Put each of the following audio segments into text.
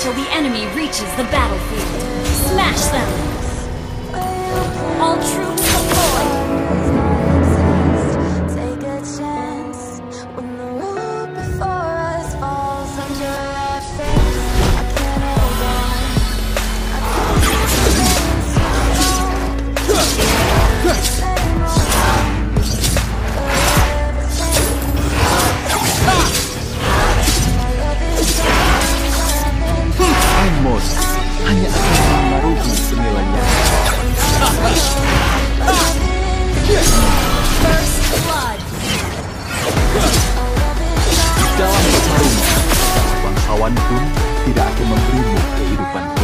till the enemy reaches the battlefield. Smash them! All true tidak akan memberimu kehidupan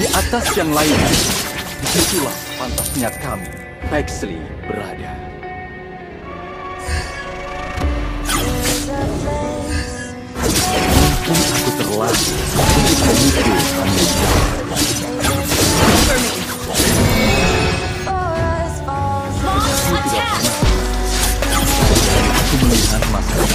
Di atas yang lain di situlah pantasnya kami, Pexley, berada. Mungkin aku terlalu untuk memikul Aku tidak pernah. Aku melihat masalah.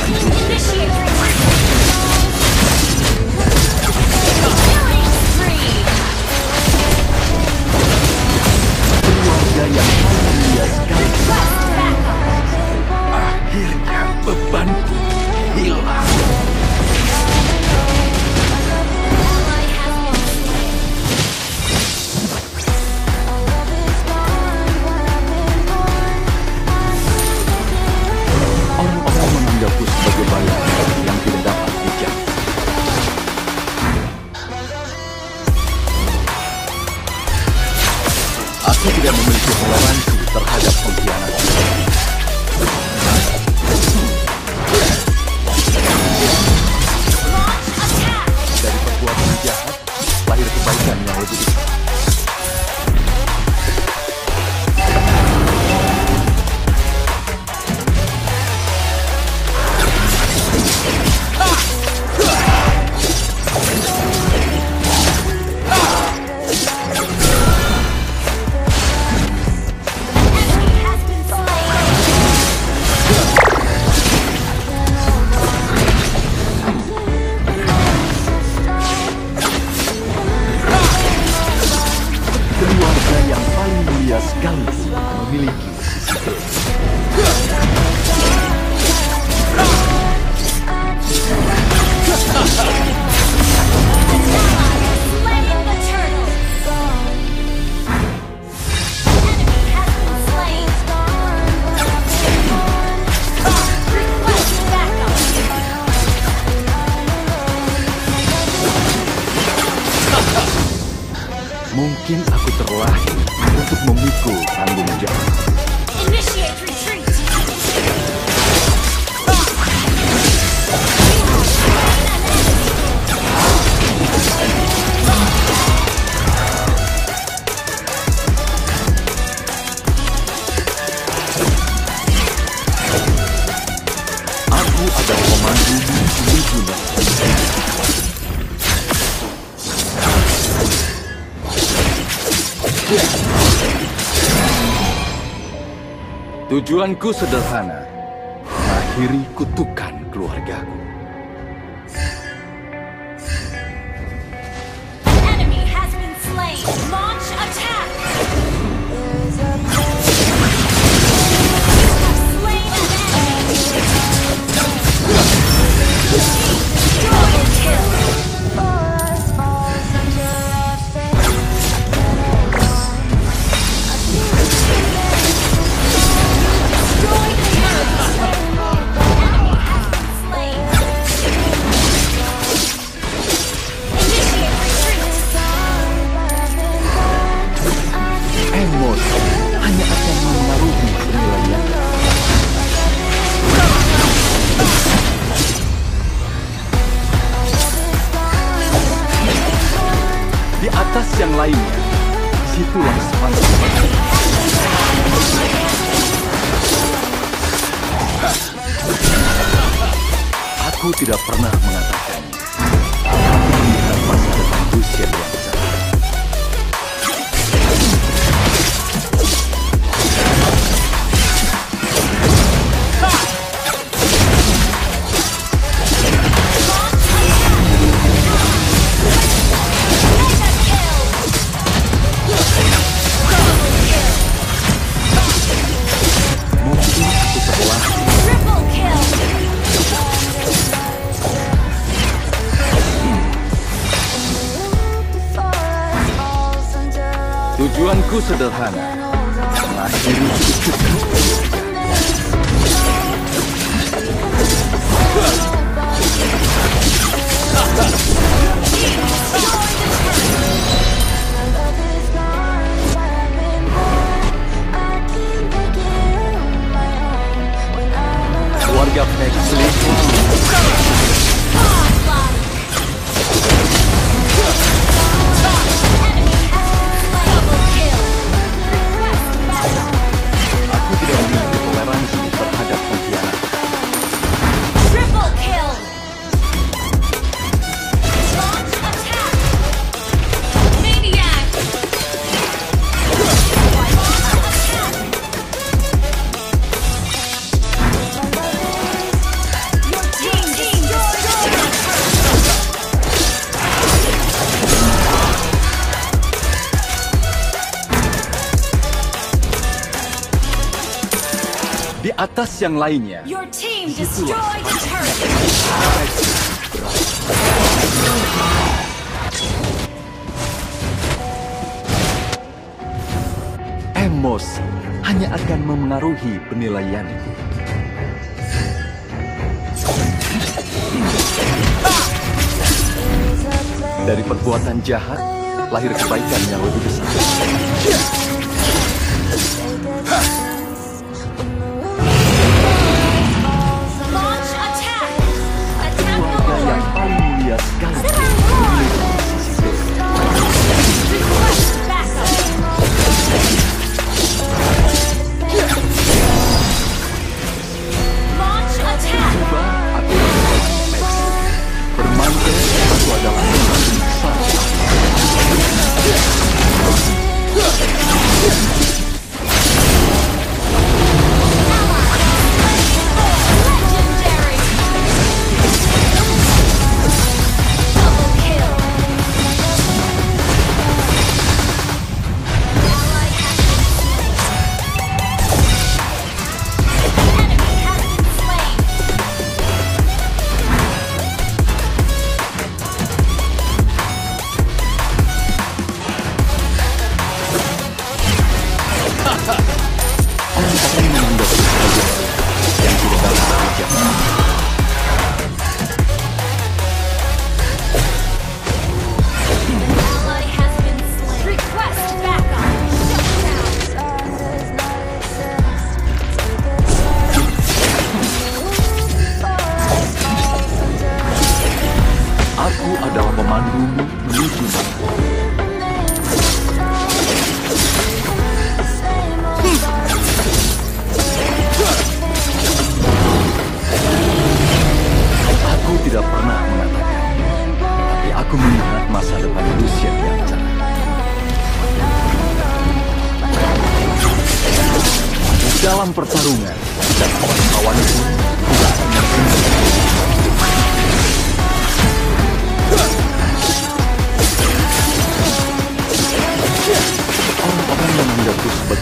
Tujuanku sederhana, mengakhiri kutukan keluargaku. yang lainnya. Di situlah sepantasnya. Aku tidak pernah mengatakan sederhana. Masih di atas yang lainnya. Your team. Emos hanya akan memengaruhi penilaian. Dari perbuatan jahat, lahir kebaikan yang lebih besar.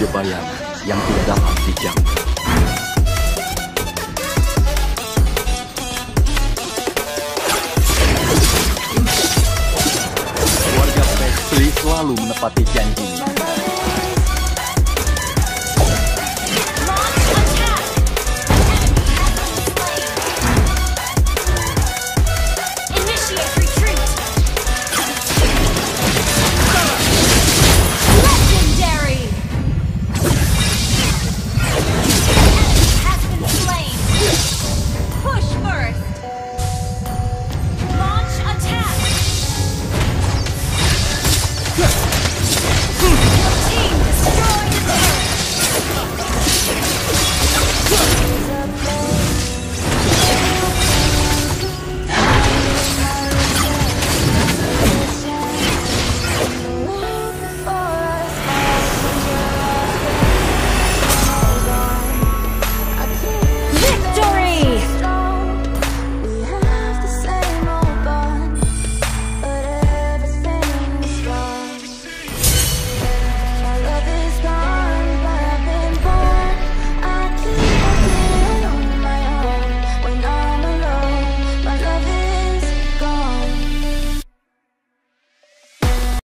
Sebagai bayangan yang tidak dapat dijangkau. Keluarga Paisley selalu menepati janjinya.